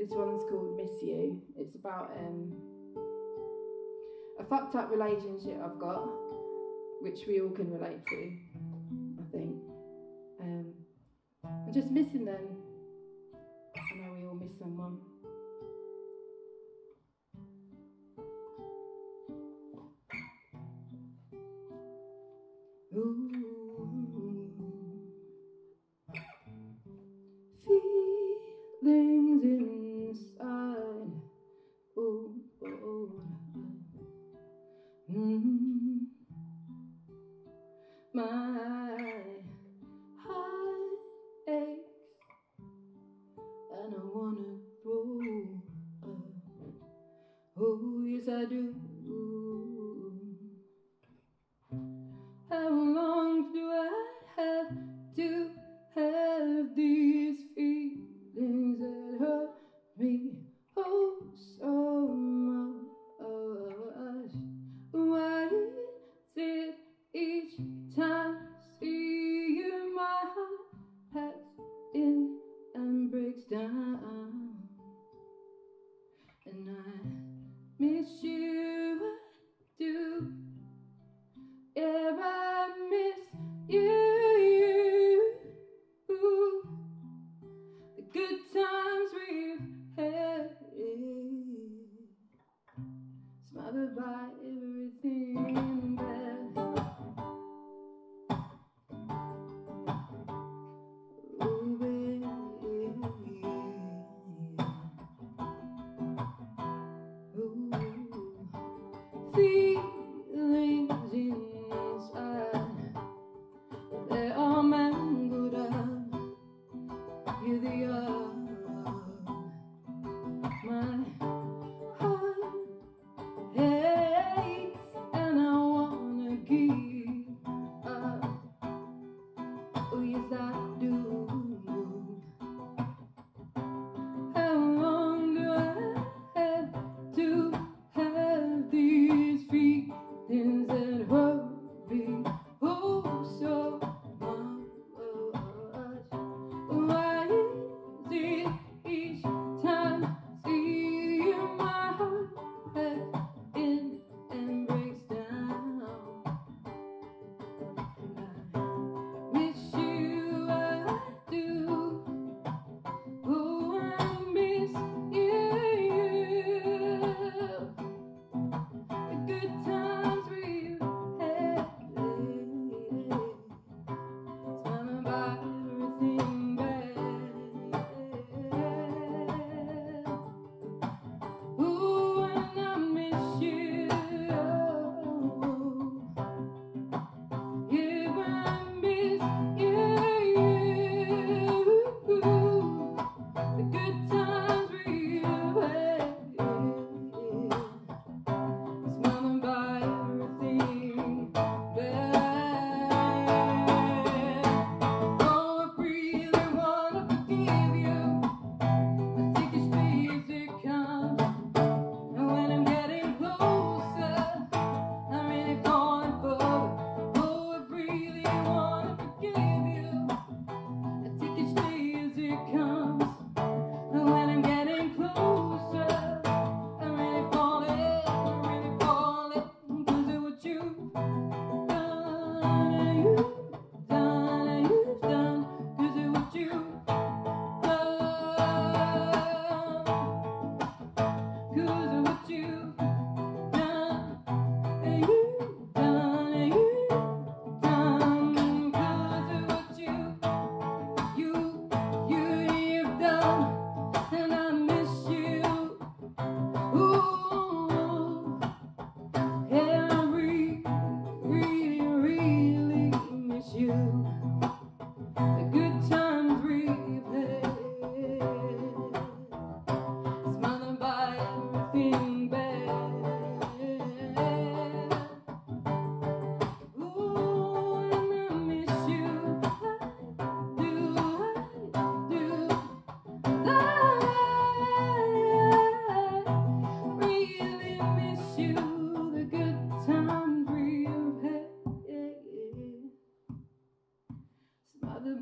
This one's called Miss You. It's about um, a fucked up relationship I've got, which we all can relate to, I think. Um, I'm just missing them. I know we all miss someone. Ooh. wanna blow up. Oh, yes, I do. bothered by everything that feelings inside. They are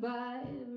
Bye.